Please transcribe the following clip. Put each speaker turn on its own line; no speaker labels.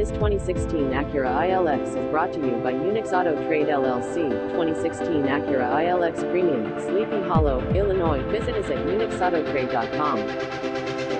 This 2016 Acura ILX is brought to you by Unix Auto Trade LLC. 2016 Acura ILX Premium, Sleepy Hollow, Illinois. Visit us at unixautotrade.com.